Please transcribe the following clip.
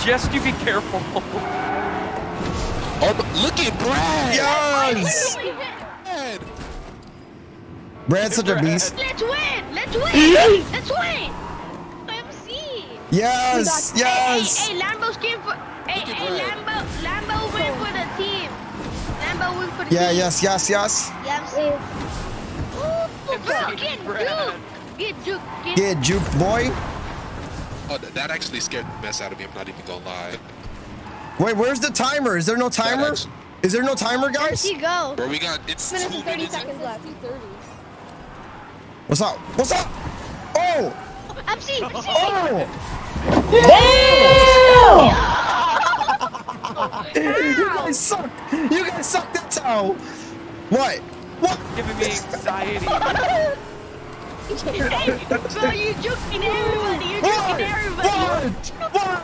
suggest you be careful. Oh, look at Brad. Yes! Brad. Brad's such a beast. Let's win! Let's win! Let's win! MC! Yes! Yes! Hey, hey, hey, Lambo skin for. Hey, Look at hey, Brad. Lambo, Lambo win for the team. Lambo win for the Yeah, team. yes, yes, yes. Yeah, MC. Ooh, bro, get Brad. Duke! Get Duke! Get Get juked, boy. Oh, that actually scared the mess out of me. I'm not even gonna lie. Wait, where's the timer? Is there no timer? actually- Is there no timer, guys? MC go. Bro, we got it's Minutes and 30 minutes. seconds left. What's up? What's up? Oh! MC! MC! Oh! you guys suck! You guys suck, that's how! What? What? Giving me anxiety. Hey, bro, you joking everybody! You're What?